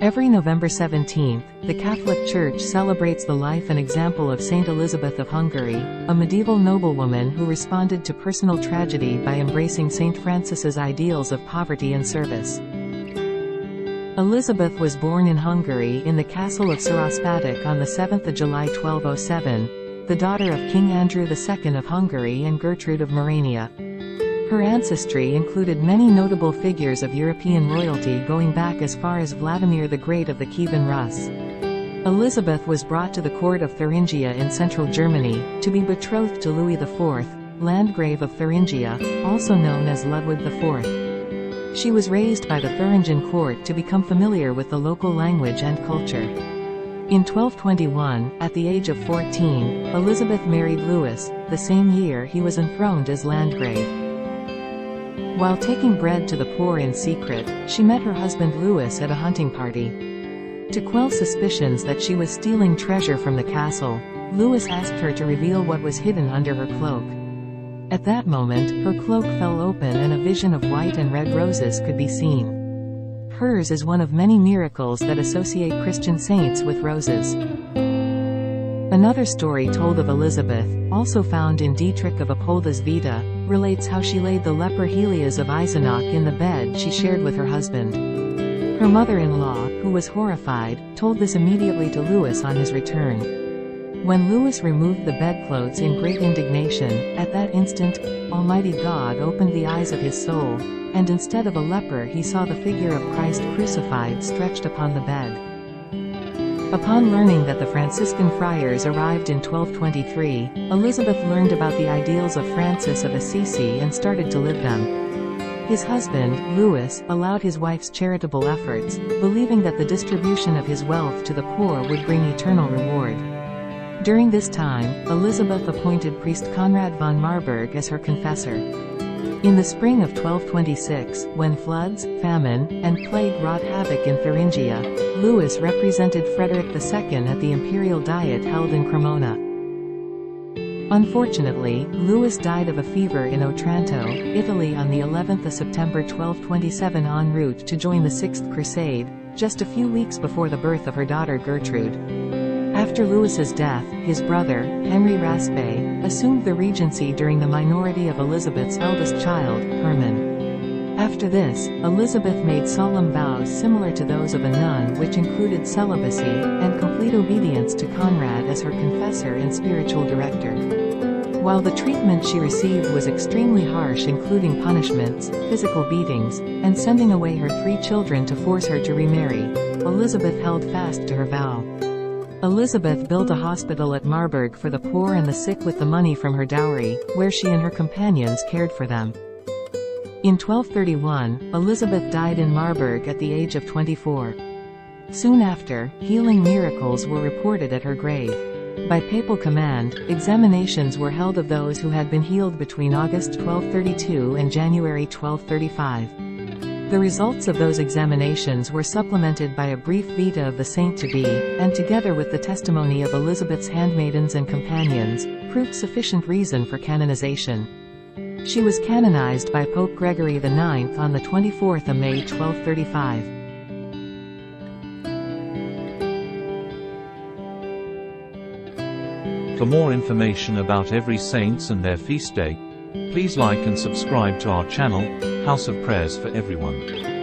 Every November 17th, the Catholic Church celebrates the life and example of Saint Elizabeth of Hungary, a medieval noblewoman who responded to personal tragedy by embracing Saint Francis's ideals of poverty and service. Elizabeth was born in Hungary in the castle of Sárospatak on the 7th of July 1207, the daughter of King Andrew II of Hungary and Gertrude of Merania. Her ancestry included many notable figures of European royalty going back as far as Vladimir the Great of the Kievan Rus. Elizabeth was brought to the court of Thuringia in central Germany, to be betrothed to Louis IV, Landgrave of Thuringia, also known as Ludwig IV. She was raised by the Thuringian court to become familiar with the local language and culture. In 1221, at the age of 14, Elizabeth married Louis, the same year he was enthroned as Landgrave. While taking bread to the poor in secret, she met her husband Louis at a hunting party. To quell suspicions that she was stealing treasure from the castle, Louis asked her to reveal what was hidden under her cloak. At that moment, her cloak fell open and a vision of white and red roses could be seen. Hers is one of many miracles that associate Christian saints with roses. Another story told of Elizabeth, also found in Dietrich of Apolda's Vita, relates how she laid the leper Helias of Eisenach in the bed she shared with her husband. Her mother-in-law, who was horrified, told this immediately to Louis on his return. When Louis removed the bedclothes in great indignation, at that instant, Almighty God opened the eyes of his soul, and instead of a leper he saw the figure of Christ crucified stretched upon the bed. Upon learning that the Franciscan friars arrived in 1223, Elizabeth learned about the ideals of Francis of Assisi and started to live them. His husband, Louis, allowed his wife's charitable efforts, believing that the distribution of his wealth to the poor would bring eternal reward. During this time, Elizabeth appointed priest Conrad von Marburg as her confessor. In the spring of 1226, when floods, famine, and plague wrought havoc in Thuringia, Louis represented Frederick II at the imperial diet held in Cremona. Unfortunately, Louis died of a fever in Otranto, Italy on the 11th of September 1227 en route to join the Sixth Crusade, just a few weeks before the birth of her daughter Gertrude. After Louis's death, his brother, Henry Raspe, assumed the regency during the minority of Elizabeth's eldest child, Herman. After this, Elizabeth made solemn vows similar to those of a nun which included celibacy, and complete obedience to Conrad as her confessor and spiritual director. While the treatment she received was extremely harsh including punishments, physical beatings, and sending away her three children to force her to remarry, Elizabeth held fast to her vow. Elizabeth built a hospital at Marburg for the poor and the sick with the money from her dowry, where she and her companions cared for them. In 1231, Elizabeth died in Marburg at the age of 24. Soon after, healing miracles were reported at her grave. By papal command, examinations were held of those who had been healed between August 1232 and January 1235. The results of those examinations were supplemented by a brief vita of the saint-to-be, and together with the testimony of Elizabeth's handmaidens and companions, proved sufficient reason for canonization. She was canonized by Pope Gregory IX on the 24th of May 1235. For more information about every saints and their feast day, please like and subscribe to our channel, House of Prayers for Everyone.